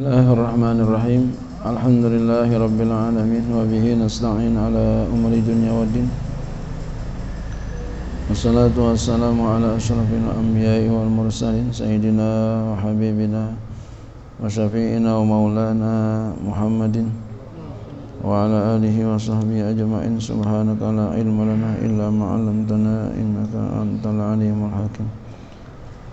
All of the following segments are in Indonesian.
الله الرحمن الرحيم الحمد لله رب العالمين وبه نستعين على أمر الدنيا والدين والصلاة والسلام على أشرف الأنبياء والمرسلين سيدنا وحبيبنا وشفيعنا ومولانا محمد وعلى آله وصحبه أجمعين سبحانك لا علم لنا إلا ما علمتنا إنك أنت العليم الحكيم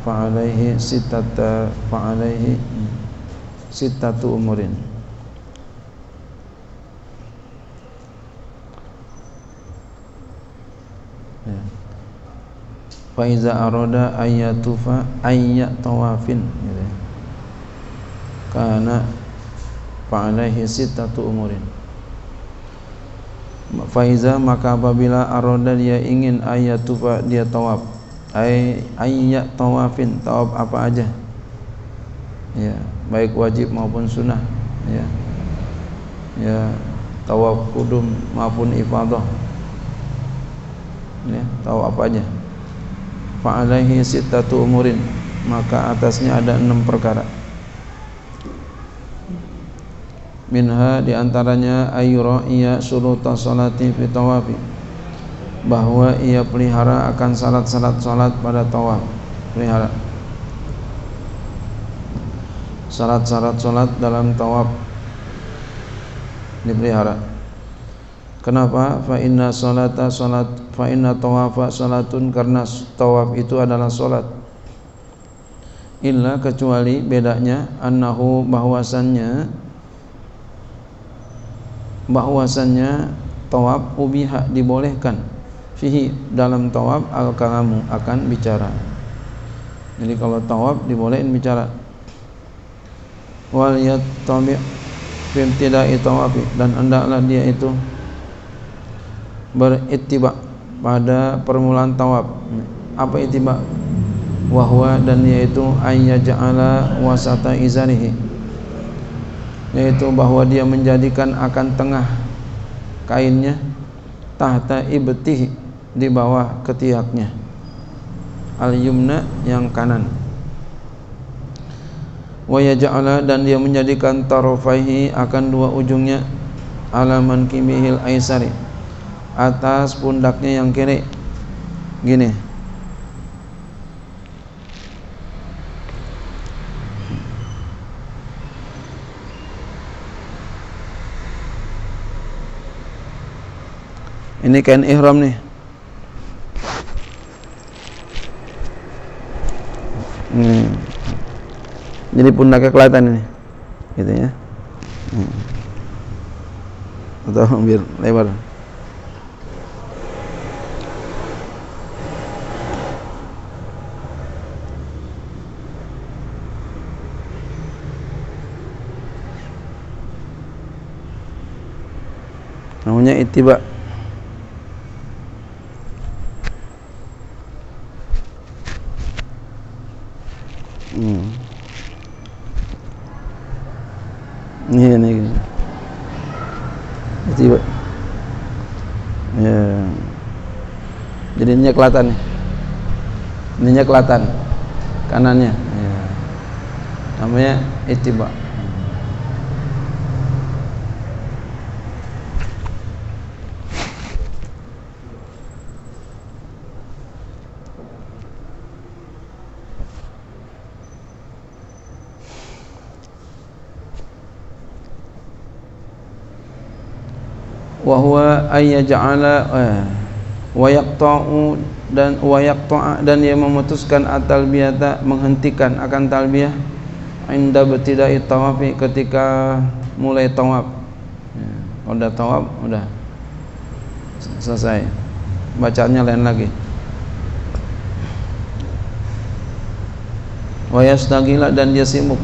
fa'alaihi sitata fa'alaihi sitatu umurin. Ya. Faiza aroda ayatufa ayat tawafin gitu ya kana fa'alaihi sittatu umurin. Faiza maka apabila aroda dia ingin ayatufa dia tawaf ay ayat tawafin tawaf apa aja. Ya baik wajib maupun sunnah. Ya. Ya tawaf kudum maupun ifadah. Ya tawaf apa aja. Fa'alaihi sittatu umurin maka atasnya ada enam perkara. Minha di antaranya ayura ia suruta salati fi tawafi bahwa ia pelihara akan salat-salat salat pada tawaf. Pelihara. Salat-salat salat dalam tawaf dipelihara. Kenapa? Fa inna salata salat fa inna tawafa salatun karena tawaf itu adalah salat illa kecuali bedanya annahu bahwasannya bahwasannya tawaf ubiha dibolehkan fihi dalam tawaf al kalamu akan bicara. Jadi kalau tawaf dibolehin bicara. Wal yattabi fi ibtida'i tawafi dan hendaklah dia itu berittiba pada permulaan tawaf apa ittiba wahwa dan yaitu ayyaja'ala wasata izarihi. Yaitu bahwa dia menjadikan akan tengah kainnya tahta ibtih di bawah ketiaknya. Al yumna yang kanan. Wa yaj'ala dan dia menjadikan tarafaihi akan dua ujungnya alaman kimihil aisari atas pundaknya yang kiri. Gini. Ini kain ihram nih. Hmm. Jadi pundaknya kelihatan ini. Gitu ya. Hmm. Atau biar lebar. Namanya ittiba' Hmm. Ini ini. Tiba. Ya. Nih. Ininya kelihatan kanannya. Ya. Namanya ittiba. wa huwa ayyaj'ala eh, wa yaqta'u dan wa yaqta'a dan dia memutuskan at-talbiyata menghentikan akan talbiyah inda betida'i tawafi ketika mulai tawaf. Ya, udah tawaf udah selesai. Bacaannya lain lagi. Wa yastagila dan dia sibuk.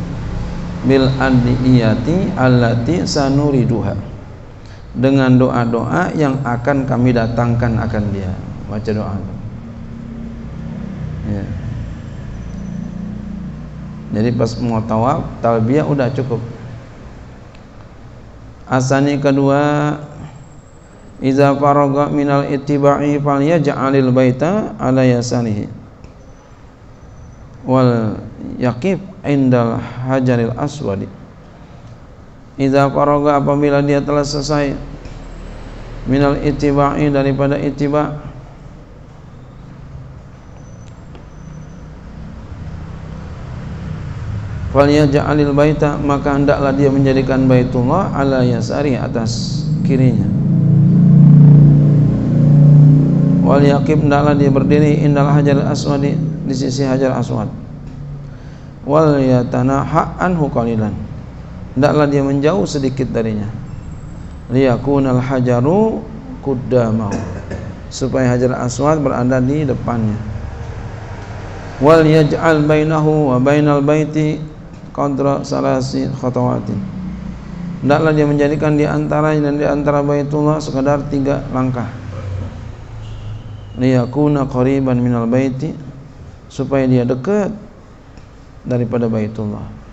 Bil adiyati allati sanuriduha dengan doa-doa yang akan kami datangkan akan dia. Baca doa. Ya. jadi pas mau tawaf talbiyah udah cukup. Asani kedua iza faraga minal ittiba'i falyaj'alil baita ala yasanihi. Wal yaqif indal hajaril aswadi Iza faraga apabila dia telah selesai minal ittiba'i daripada ittiba Falyaj'alil baita maka hendaklah dia menjadikan baitullah ala yasari atas kirinya. Wal yaqib hendaklah dia berdiri indal hajar aswadi di sisi hajar aswad Wal yatanaha anhu qalilan hendaklah dia menjauh sedikit darinya. Liyakunal hajaru kuddamahu supaya hajar aswad berada di depannya. Wal yaj'al bainahu wa bainal baiti qadra salasi khatawatin. Hendaklah dia menjadikan di antara dan di antara baitullah sekadar tiga langkah. Liyakuna qariban minal baiti. Supaya dia dekat daripada baitullah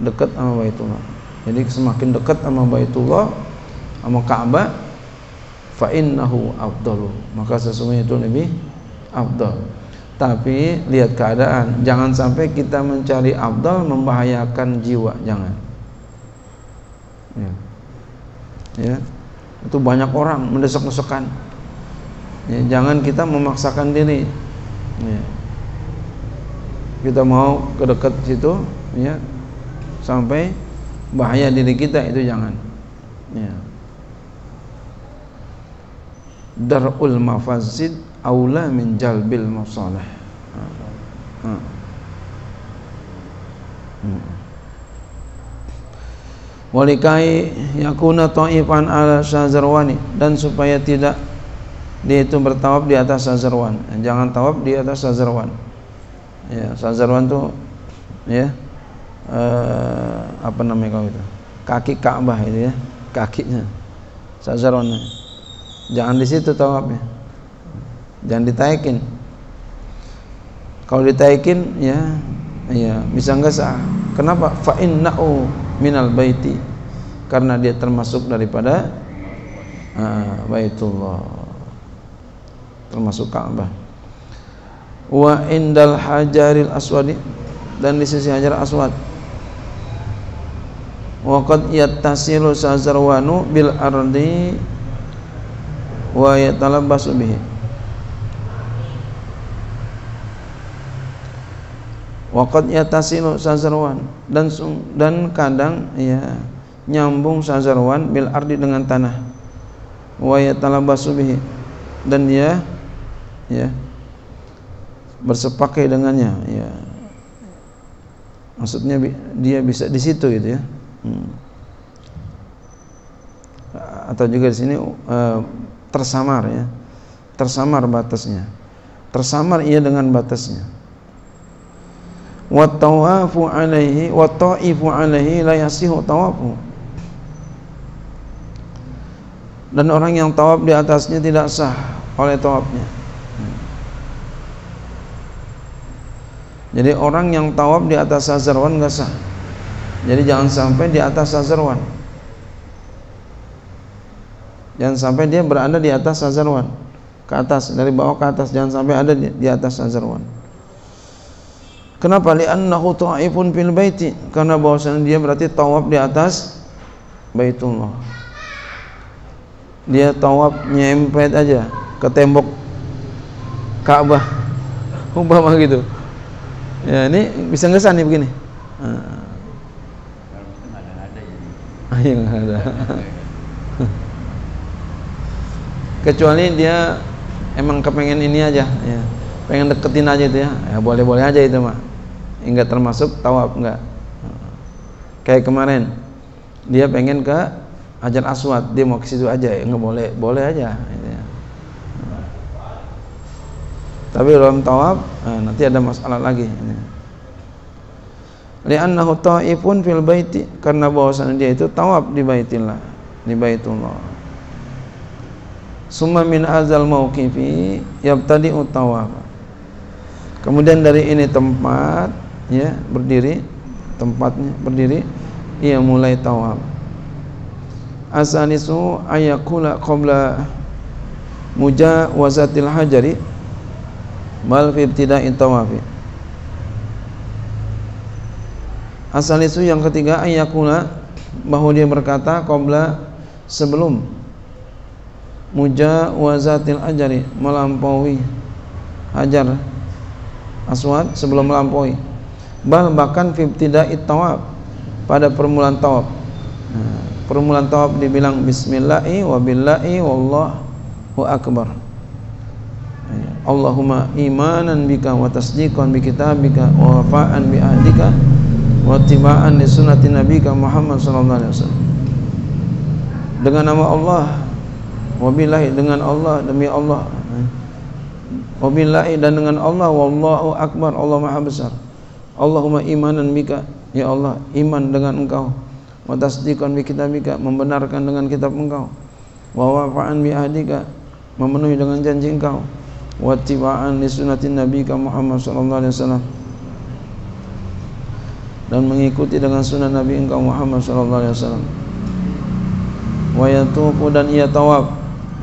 dekat sama Baitullah. Jadi semakin dekat sama Baitullah sama Ka'bah fa innahu afdalu. Maka sesungguhnya itu lebih afdal. Tapi lihat keadaan, jangan sampai kita mencari afdal membahayakan jiwa, jangan. Ya. ya. Itu banyak orang mendesak-desakan. Ya, jangan kita memaksakan diri. Ya. Kita mau ke dekat situ, ya, sampai bahaya diri kita itu jangan. Ya. darul mafazid aula min jalbil masalah hmm. walikai yakuna ta'ifan ala syazarwani. Dan supaya tidak dia itu bertawaf di atas syazarwan jangan tawaf di atas syazarwan ya syazarwan tuh ya uh, apa namanya kalau itu kaki Ka'bah itu ya kakinya sazaronnya jangan di situ tawafnya jangan ditaikin. Kalau ditaikin ya ya bisa enggak sah. Kenapa? Fa innahu minal baiti. Karena dia termasuk daripada uh, baitullah. Termasuk Ka'bah. Wa indal hajaril aswadi. Dan di sisi hajar aswad Waqad yattasilu sazarwanu bil ardi wa yatalabbasu bihi. Waqad yattasilu sazarwan dan dan kadang ya nyambung sazarwan bil ardi dengan tanah. Wa yatalabbasu bihi. Dan dia ya bersepakai dengannya ya maksudnya dia bisa di situ gitu ya Hmm. Atau juga di sini uh, tersamar ya. Tersamar batasnya. Tersamar ia dengan batasnya. Wa tawafu alaihi wa taifu alaihi la yasihu tawafu. Dan orang yang tawaf di atasnya tidak sah oleh tawafnya. Jadi orang yang tawaf di atas sazarwan enggak sah. Jadi jangan sampai di atas sazarwan. Jangan sampai dia berada di atas sazarwan. Ke atas, dari bawah ke atas jangan sampai ada di, di atas sazarwan. Kenapa? Li'annahu ta'ifun fil baiti. Karena bahwasanya dia berarti tawaf di atas Baitullah. Dia tawaf nyempet aja ke tembok Ka'bah. Umpama gitu. Ya, ini bisa ngesan nih begini. Nah. Yang ada. Kecuali dia emang kepengen ini aja ya. Pengen deketin aja itu ya. Ya boleh boleh aja itu mah enggak termasuk tawaf enggak. Kayak kemarin dia pengen ke Hajar Aswad. Dia mau ke situ aja ya. Enggak boleh boleh aja gitu ya. tapi dalam tawaf nah, nanti ada masalah lagi ini. Li'annahu ta'ifun fil baiti. Karena bahwasanya dia itu tawaf di baitillah di baitullah. Summa min azal mauqifi yabtadi'u tawaf. Kemudian dari ini tempat ya berdiri tempatnya berdiri ia mulai tawaf. Asanisu ayakula qabla mujawazatil hajari bal fi ibtida'i tawafi Asal itu yang ketiga ayakuna bahwa dia berkata qabla sebelum. Mujawazatil ajari melampaui hajar. Aswad sebelum melampaui. Bah bahkan ibtida'i tawaf pada permulaan tawaf nah, permulaan tawaf dibilang bismillahi wa billahi wallahu akbar. Allahumma imanan bika wa tasdiqan bi kitabika wa wafa'an bi ahdika wa tibaan li sunnati nabika Muhammad sallallahu alaihi wasallam. Dengan nama Allah wabillahi dengan Allah demi Allah. Wabillahi dan dengan Allah wallahu akbar Allah maha besar. Allahumma imanan bika ya Allah iman dengan engkau. Wa tasdiqan bi kitabika membenarkan dengan kitab engkau. Wa wafa'an bi ahdika memenuhi dengan janji engkau. Wa tibaan li sunnati nabika Muhammad sallallahu alaihi wasallam dan mengikuti dengan sunnah Nabi engkau Muhammad sallallahu alaihi wasallam. Wa yatufu dan ia tawaf.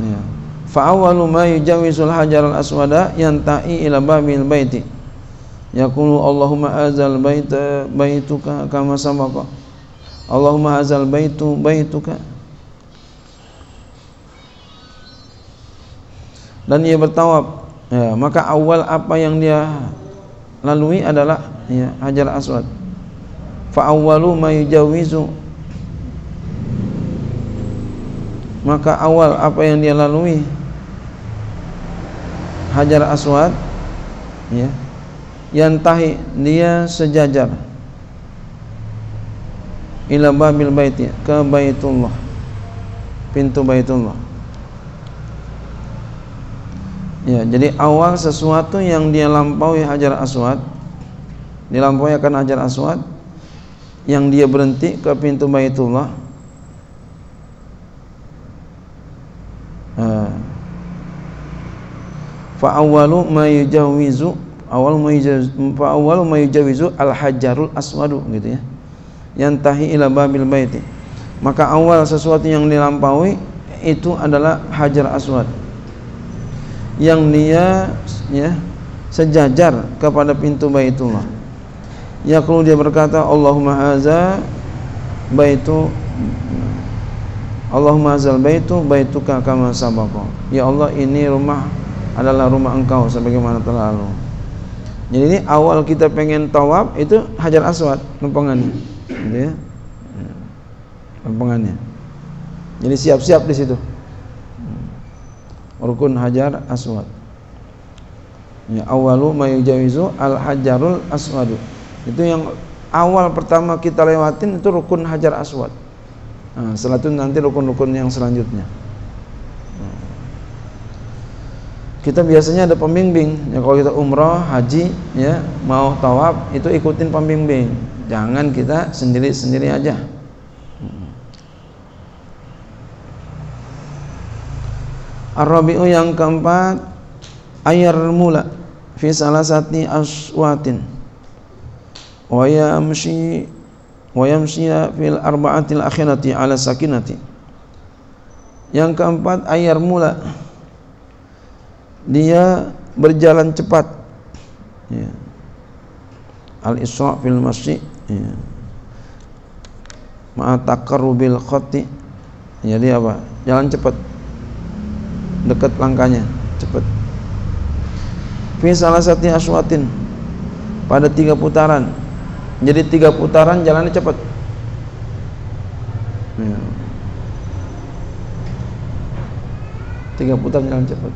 Ya. Fa awwalu ma yujawizul hajar al aswada yantahi ila babil baiti. Yaqulu Allahumma azal baita baituka kama sabaqa. Allahumma azal baitu baituka. Dan ia bertawaf. Ya, maka awal apa yang dia lalui adalah ya, hajar aswad fa awwalu ma yujawizu. Maka awal apa yang dia lalui Hajar Aswad ya yantahi dia sejajar. Ila babil baiti ke baitullah pintu baitullah. Ya jadi awal sesuatu yang dia lampaui Hajar Aswad dilampaui akan Hajar Aswad yang dia berhenti ke pintu Baitullah. Fa awwalu ma yujawizu awal fa awwalu ma yujawizu al hajarul aswadu gitu ya. Yantahi ila babil baiti. Maka awal sesuatu yang dilampaui itu adalah hajar aswad. Yang dia ya sejajar kepada pintu Baitullah Yaqulu dia berkata Allahumma haza baitu Allahumma hazal baitu baituka kama sabaqa. Ya Allah ini rumah adalah rumah engkau sebagaimana telah lalu. Jadi ini awal kita pengen tawaf itu hajar aswad lempengannya gitu ya. Lempengannya jadi siap-siap di situ. Rukun hajar aswad. Ya awalu mayujawizu al hajarul aswadu itu yang awal pertama kita lewatin itu rukun hajar aswad. Nah, setelah itu nanti rukun-rukun yang selanjutnya. Kita biasanya ada pembimbing. Ya kalau kita umroh haji ya mau tawaf itu ikutin pembimbing. Jangan kita sendiri-sendiri aja. Ar-Rabi'u yang keempat ayar mula fi salah sati aswatin wa yamshi wa yamshi fil arba'atil akhirati ala yang keempat ayar mula. Dia berjalan cepat. Ya. al isra fil masjid. Ya. ma'a taqarrubil khati jadi apa? Jalan cepat. Dekat langkahnya cepat. Fi salah satu aswatin. Pada tiga putaran jadi tiga putaran jalannya cepat. Ya. tiga putaran jalan cepat.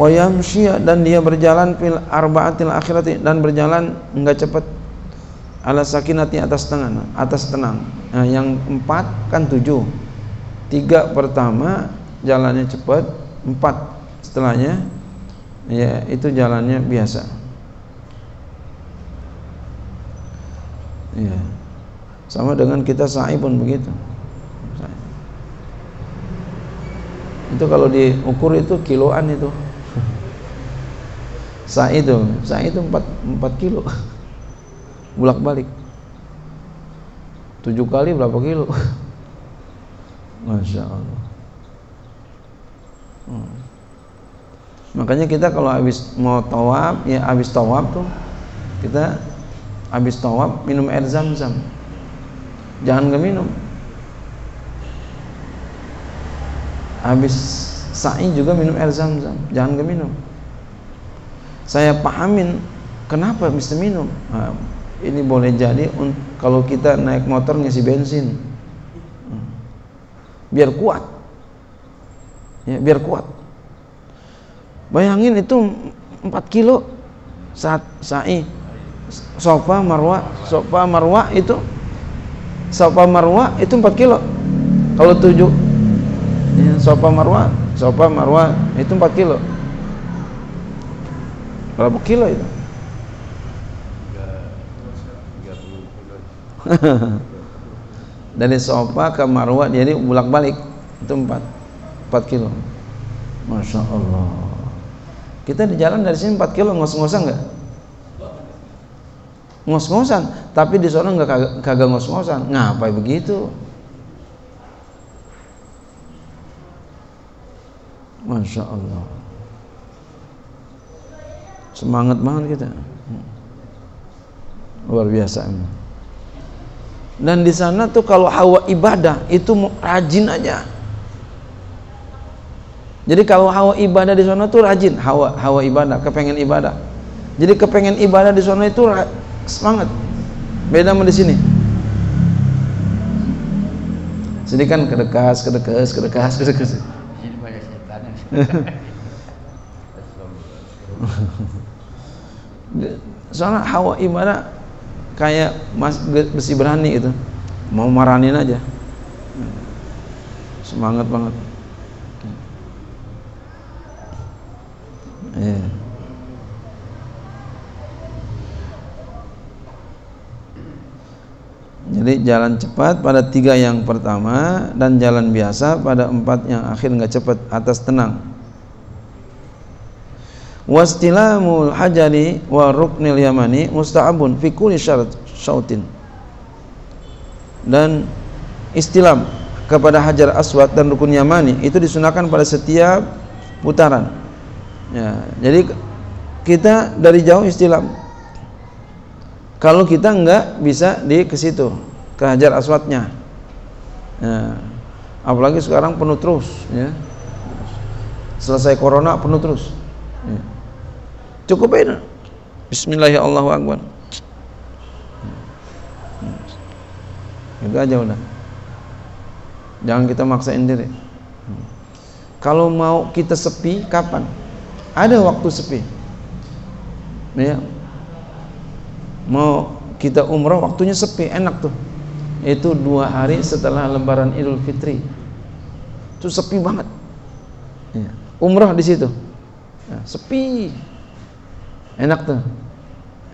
Wayamshi dan dia berjalan fil arbaatil akhirati dan berjalan enggak cepat. Ala sakinati atas tenang atas tenang. Nah yang empat kan tujuh. Tiga pertama jalannya cepat empat setelahnya ya itu jalannya biasa. Ya. Sama dengan kita sa'i pun begitu. Itu kalau diukur itu kiloan itu. Sa'i itu sa'i itu 4, 4 kilo. Bulak balik tujuh kali berapa kilo? Masya Allah. Hmm. Makanya kita kalau habis mau tawab ya habis tawab tuh kita habis tawab minum air zam-zam. Jangan gak minum. Habis sa'i juga minum air zam-zam. Jangan gak minum. Saya pahamin kenapa bisa minum. Nah, ini boleh jadi kalau kita naik motor ngisi bensin. Biar kuat. Ya biar kuat bayangin itu 4 kilo. Saat sa'i. Sofa marwa. Sofa marwa itu sofa marwa itu 4 kilo. Kalau 7 ya, sofa marwa. Sofa marwa itu 4 kilo. Berapa kilo itu? Dari Sofa ke Marwa jadi bolak balik itu 4 4 kilo. Masya Allah kita di jalan dari sini 4 kilo ngos-ngosan nggak? Ngos-ngosan tapi di sana nggak kagak, kagak ngos-ngosan. Ngapain begitu? Masya Allah. Semangat banget kita. Luar biasa dan di sana tuh kalau hawa ibadah itu rajin aja jadi kalau hawa ibadah di sana tuh rajin. Hawa hawa ibadah kepengen ibadah. Jadi kepengen ibadah di sana itu semangat. Beda sama di sini. Sini kan kedekas kedekas kedekas kedekas. Ini banyak setan. soalnya hawa ibadah kayak mas besi berani itu mau marahin aja. Semangat banget yeah. jadi jalan cepat pada tiga yang pertama dan jalan biasa pada empat yang akhir nggak cepat atas tenang. Wastilamul hajari wa ruknil yamani musta'abun fi kulli syautin dan istilam kepada hajar aswad dan rukun yamani itu disunahkan pada setiap putaran ya jadi kita dari jauh istilam kalau kita enggak bisa di ke situ ke hajar aswadnya. Ya. apalagi sekarang penuh terus ya. Selesai corona penuh terus ya. Cukup aja Bismillahirrahmanirrahim itu aja udah. Jangan kita maksain diri. Kalau mau kita sepi kapan ada waktu sepi. Ya. Mau kita umroh waktunya sepi enak tuh. Itu dua hari setelah lebaran idul fitri. Itu sepi banget. Ya. umroh di situ. Ya, sepi. Enak tuh.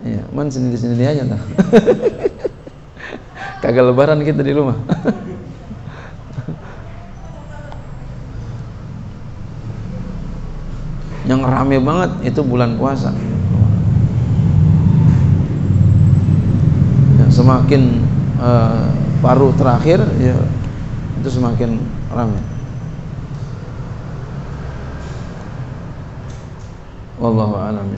Ya man sendiri sendiri aja tuh. Kagak lebaran kita di rumah yang rame banget itu bulan puasa. Ya, semakin uh, paruh terakhir ya itu semakin ramai wallahu a'lam